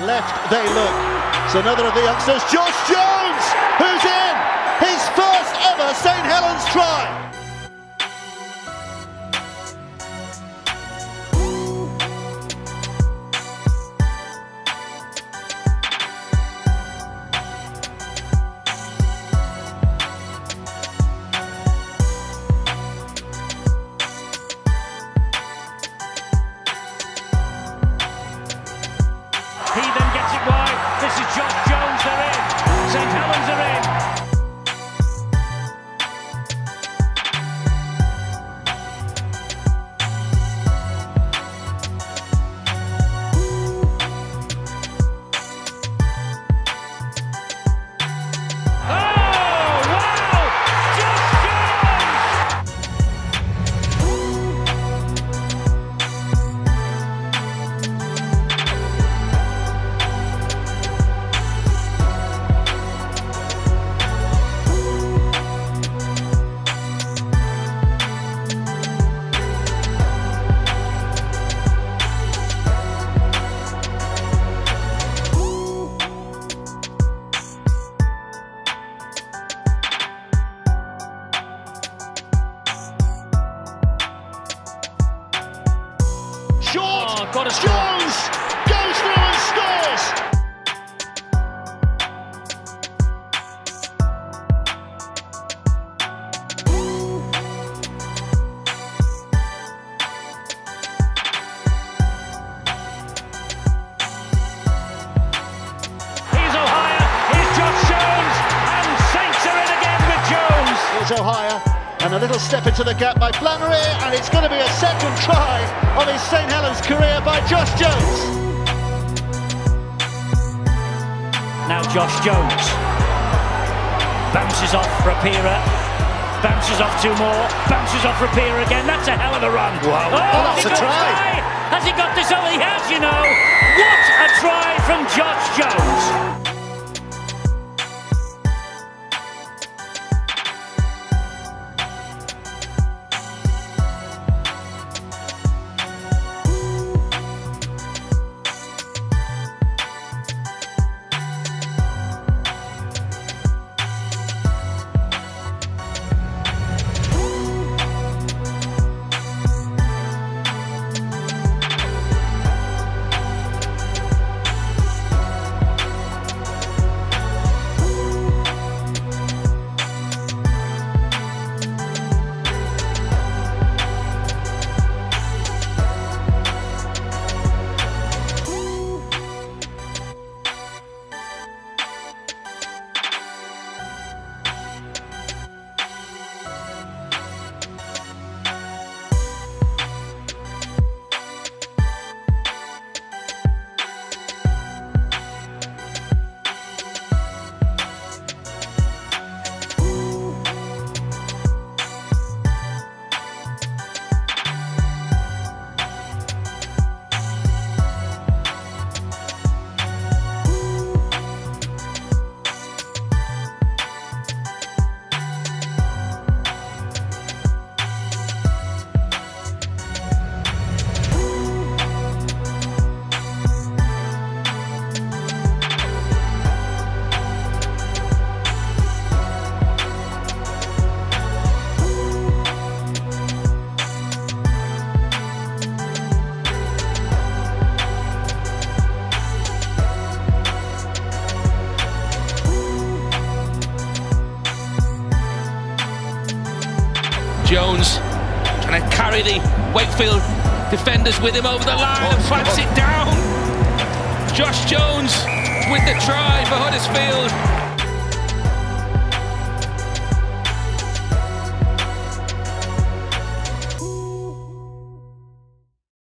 Left they look. It's another of the youngsters, Josh Jones, who's in his first ever St Helens try. Short. Oh, got a. Jones goes through and scores. Here's Ohio. Here's Josh Jones. And Saints are in again with Jones. Here's Ohio. And a little step into the gap by Flannery, and it's going to be a second try of his St Helens career by Josh Jones. Now Josh Jones. Bounces off Rapira. Bounces off two more. Bounces off Rapira again. That's a hell of a run. Wow. Oh, Oh, that's has he a got try. Has he got this? Oh, he has, you know. What a try from Josh Jones. Jones trying to carry the Wakefield defenders with him over the line and plants it down. Josh Jones with the try for Huddersfield.